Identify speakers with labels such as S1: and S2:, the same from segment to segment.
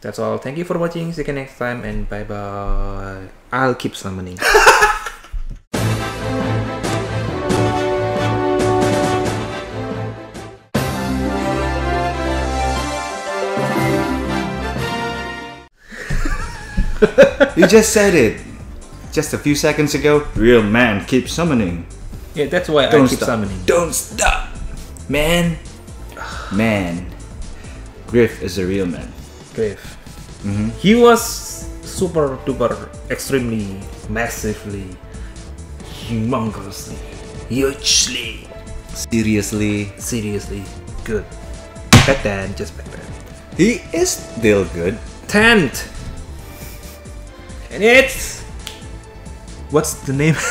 S1: That's all. Thank you for watching. See you next time and bye bye. I'll keep summoning.
S2: You just said it. Just a few seconds ago. Real man keeps summoning.
S1: yeah, that's why
S2: Don't
S1: I keep
S2: stop.
S1: summoning.
S2: Don't stop, man. Man, Griff is a real man.
S1: Cliff. Mm-hmm. He was super duper extremely massively humongously hugely
S2: Seriously,
S1: seriously good back then just back then
S2: he is still good.
S1: tenth and it's what's the name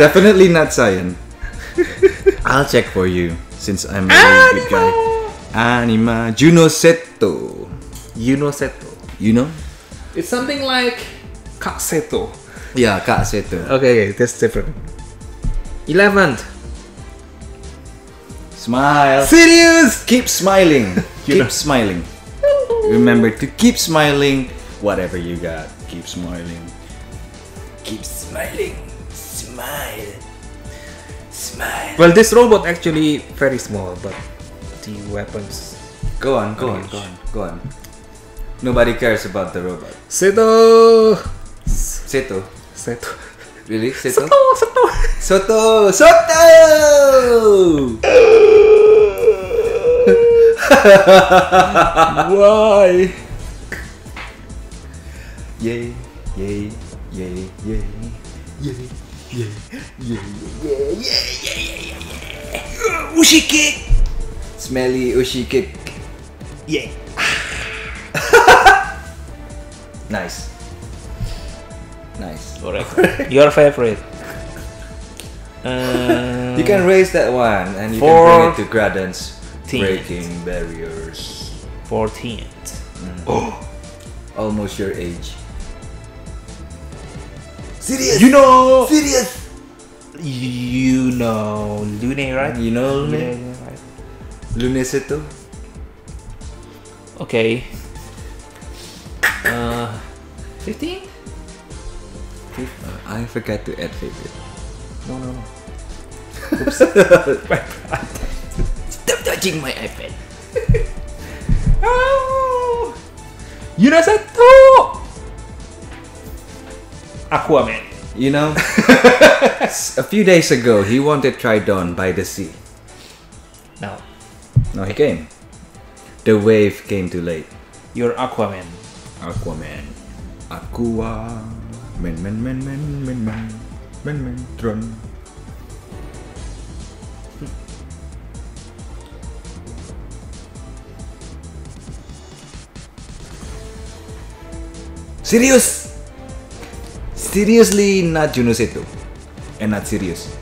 S2: Definitely not Cyan. I'll check for you since I'm a really good guy. Anima Juno Seto.
S1: Yuno Seto
S2: You know?
S1: it's something like Kak Seto
S2: Yeah, Kak Seto.
S1: okay that's different 11th
S2: Smile.
S1: serious
S2: Keep smiling. Keep smiling. Remember to keep smiling. Whatever you got, keep smiling. Keep smiling. Smile. Smile.
S1: well this robot actually very small but the weapons
S2: Go on, go on, go on, go on. Nobody cares about the robot.
S1: Seto
S2: Seto.
S1: Seto
S2: Really? Seto?
S1: Seto
S2: Soto! Soto!
S1: Why?
S2: Yay, yay, yay, yay. Yay, yay, yay, yay, yay, yay, Ushi kick! Smelly Ushi kick.
S1: Yeah.
S2: Nice. Nice.
S1: Correct. Your favorite. Uh,
S2: You can raise that one and you
S1: Four-
S2: can bring it to Gradance.
S1: Teens.
S2: Breaking barriers.
S1: 14th.
S2: Oh, Almost your age. Serious?
S1: You know.
S2: Serious?
S1: You know Lune, right?
S2: You know me?
S1: Lune, right?
S2: Luneseto?
S1: Okay. Uh, 15?
S2: Uh, I forgot to add favorite.
S1: No, no, no. Oops!
S2: Stop touching my iPad.
S1: Oh! Yunaseto! Aquaman.
S2: You know, a few days ago he wanted Tridon by the sea. No, he came. The wave came too late.
S1: you're Aquaman.
S2: Aquaman. Aqua. Men, men, men, men, men, men. Men, men, tron. Serious? Seriously, not Junoseto. And not serious.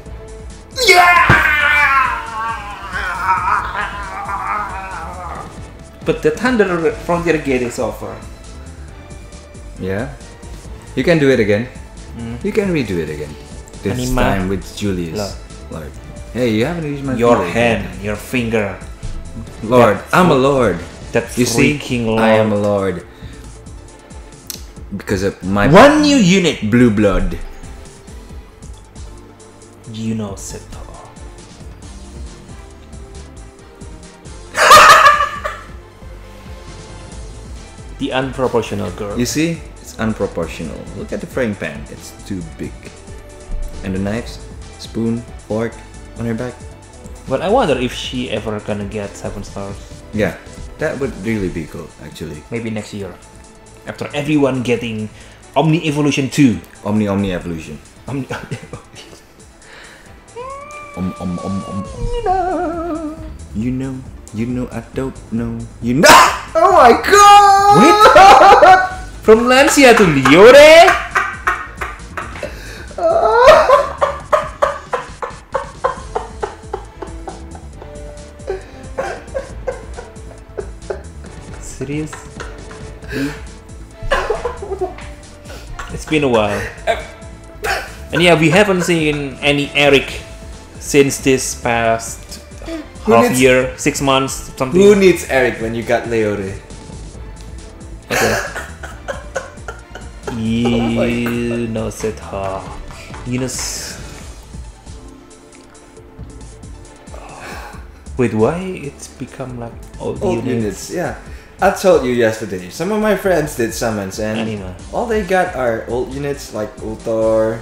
S1: But the Thunder from Frontier Gate is over.
S2: Yeah? You can do it again. Hmm. You can redo it again. This
S1: Anima.
S2: time with Julius.
S1: Lord.
S2: Lord. Hey, you haven't used my
S1: Your hand,
S2: yet.
S1: your finger.
S2: Lord. I'm a lord.
S1: That
S2: You see?
S1: lord.
S2: I am a lord. Because of my
S1: One new unit.
S2: blue blood.
S1: Yunoseto. The unproportional girl.
S2: You see? It's unproportional. Look at the frying pan. It's too big. And the knives, spoon, fork on her back.
S1: But I wonder if she ever gonna get seven stars.
S2: Yeah, that would really be cool, actually.
S1: Maybe next year. After everyone getting Omni Evolution 2.
S2: Omni Omni Evolution.
S1: Omni
S2: Om om om om. om. You know, you know, I don't know. You know. Oh my god!
S1: Wait! From Lancia to Liore? Serious? It's been a while. And yeah, we haven't seen any Eric since this past half
S2: needs-
S1: year, six months, something.
S2: Who needs Eric when you got Leore?
S1: Okay.
S2: Oh
S1: you know set ha. You know. Wait, why it's become like old,
S2: Old units, yeah. I told you yesterday. Some of my friends did summons, and
S1: Anima.
S2: all they got are old units like Ultor.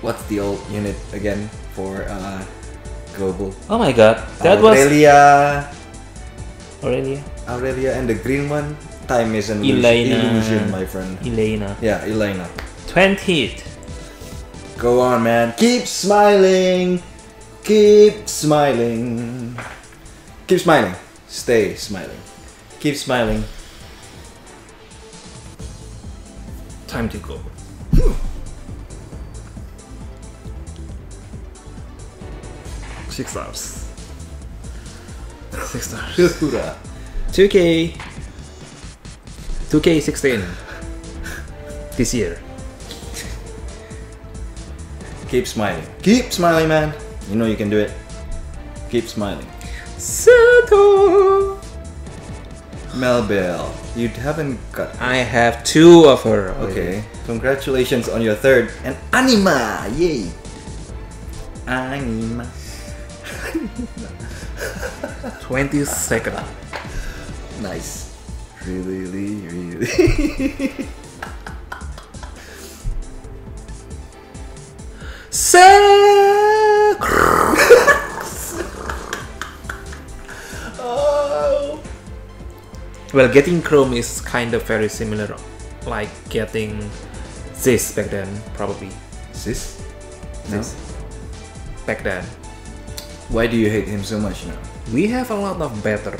S2: What's the old unit again for uh, global?
S1: Oh my god, that was
S2: Aurelia,
S1: Aurelia,
S2: Aurelia, and the green one. Time is an
S1: Elena.
S2: illusion, my friend.
S1: Elena.
S2: Yeah, Elena.
S1: 20th.
S2: Go on, man. Keep smiling. Keep smiling. Keep smiling. Stay smiling. Keep smiling.
S1: Time to go. Six stars. Six stars.
S2: Shukura.
S1: 2K. 2K16. This year.
S2: Keep smiling. Keep smiling, man. You know you can do it. Keep smiling.
S1: Sato.
S2: Melbell, you haven't got.
S1: I have two of her.
S2: Okay. Congratulations on your third. And Anima! Yay! Anima.
S1: 20 second.
S2: Nice. Really, really, really. oh.
S1: Well, getting Chrome is kind of very similar, like getting this back then, probably.
S2: Sis? No?
S1: This. Back then.
S2: Why do you hate him so much now?
S1: We have a lot of better.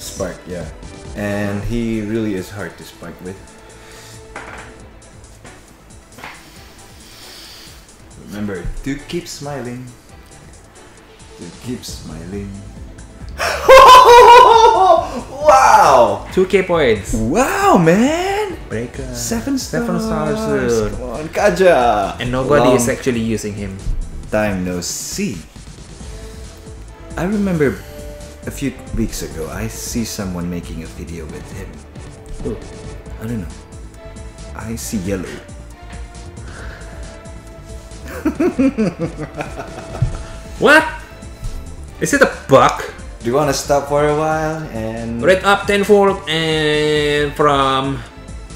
S2: Spark, yeah. And he really is hard to spark with. Remember to keep smiling. To keep smiling. wow!
S1: 2k points.
S2: Wow, man!
S1: Breaker.
S2: Seven stars.
S1: Seven stars. dude.
S2: Come on, Kaja.
S1: And nobody is actually using him.
S2: time no see. I remember a few weeks ago, I see someone making a video with him.
S1: Ooh.
S2: I don't know. I see yellow.
S1: What? Is it a buck?
S2: Do you want to stop for a while and
S1: Rate up 10 fold and from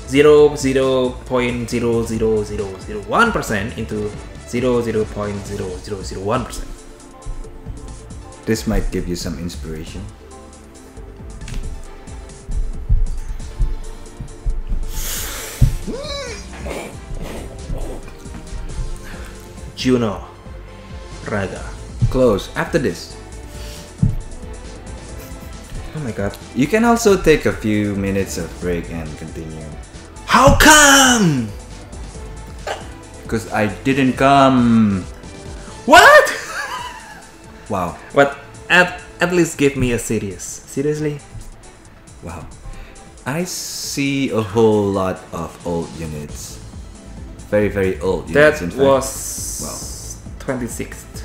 S1: 0 0.00001% into 0 0.0001%.
S2: this might give you some inspiration.
S1: Juno. Raga.
S2: Close after this.
S1: Oh my god.
S2: You can also take a few minutes of break and continue. How come? Because I didn't come. Wow.
S1: But at, at least give me a serious. Seriously?
S2: Wow. I see a whole lot of old units. Very, very old units.
S1: That was 26th.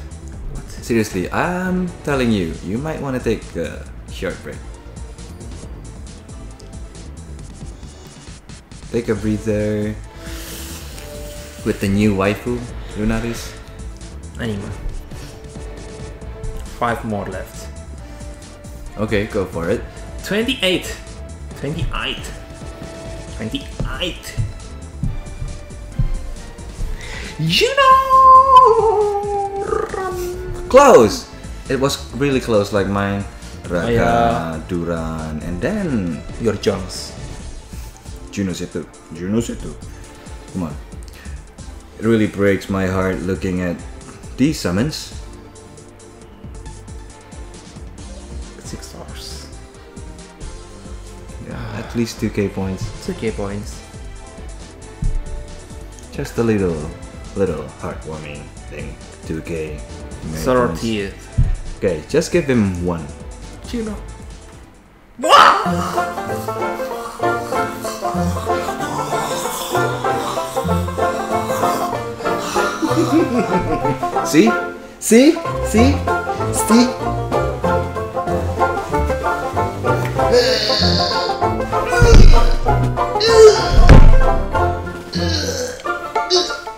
S1: What?
S2: Seriously, I'm telling you, you might want to take a short break. Take a breather. With the new waifu, Lunaris.
S1: Anima. Five more left.
S2: Okay, go for it.
S1: 28. 28. 28. You know.
S2: Close! It was really close, like mine. Raka,
S1: yeah.
S2: Duran, and then
S1: Your junks.
S2: Juno Seto. Juno Seto. Come on. It really breaks my heart looking at these summons. At least 2k points.
S1: 2k points.
S2: Just a little, little heartwarming thing. 2k. Americans.
S1: Sorority.
S2: Okay, just give him one.
S1: Juno.
S2: See? See? See? See?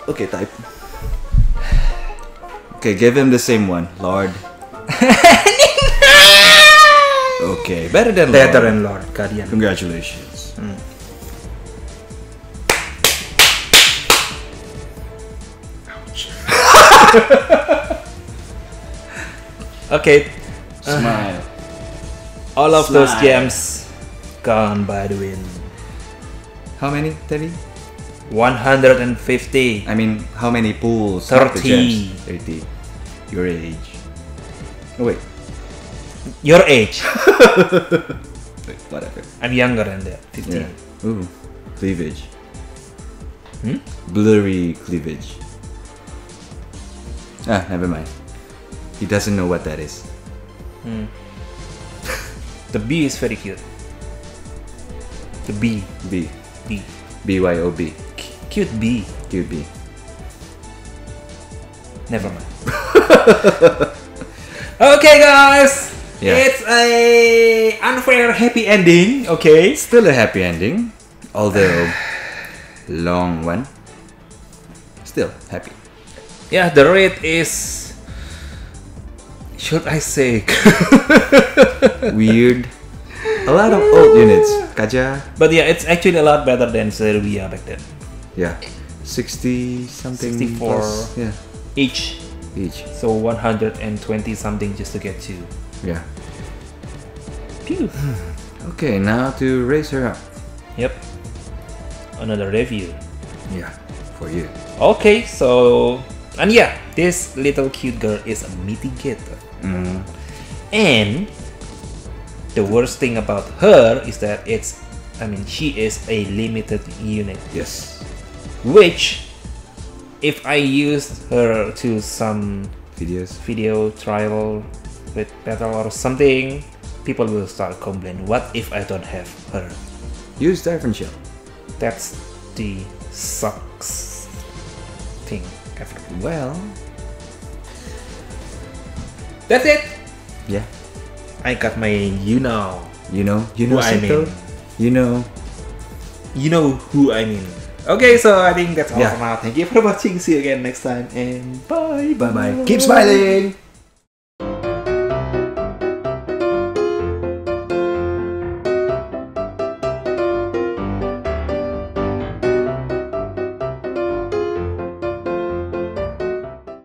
S2: Okay, type. Okay, give him the same one, Lord. okay, better than Lord.
S1: Better than Lord Guardian.
S2: Congratulations. Ouch hmm.
S1: Okay,
S2: Smile.
S1: Uh, all of those
S2: Slide.
S1: gems gone by the wind.
S2: How many, Teddy?
S1: 150.
S2: I mean, how many pools? not the
S1: 30.
S2: 30. Your age. Oh, wait.
S1: Your age.
S2: Wait, whatever.
S1: I'm younger than that. 15.
S2: Yeah. Ooh, cleavage.
S1: Hmm?
S2: Blurry cleavage. Ah, never mind. He doesn't know what that is. Hmm.
S1: The bee is very cute. The bee.
S2: B.
S1: Bee.
S2: B Y O B.
S1: Cute bee.
S2: Cute B.
S1: Never mind. okay, guys.
S2: Yeah.
S1: It's a unfair happy ending. Okay.
S2: Still a happy ending, although long one. Still happy.
S1: Yeah, the rate is. Should I say?
S2: Weird. A lot of old units. Kaja.
S1: but yeah, it's actually a lot better than Serbia back then.
S2: Yeah. 60 something.
S1: 64.
S2: plus. Yeah.
S1: Each.
S2: Each.
S1: So 120 something just to get to.
S2: Yeah.
S1: Pew.
S2: Okay, now to raise her up.
S1: Yep. Another review.
S2: Yeah. For you.
S1: Okay, so and yeah, this little cute girl is a mitigator.
S2: Mm.
S1: And the worst thing about her is that it's I mean she is a limited unit.
S2: Yes.
S1: Which if I used her to some
S2: Videos.
S1: video trial with battle or something, people will start complaining. What if I don't have her?
S2: Use Diaphragm Shell.
S1: That's the sucks thing ever.
S2: Well.
S1: That's it.
S2: Yeah.
S1: I got my you know.
S2: You know. You know
S1: Who I mean.
S2: You know.
S1: You know who I mean. Okay, so I think that's all
S2: Yeah.
S1: for now. Thank you for watching. See you again next time and bye
S2: Bye bye. Keep smiling.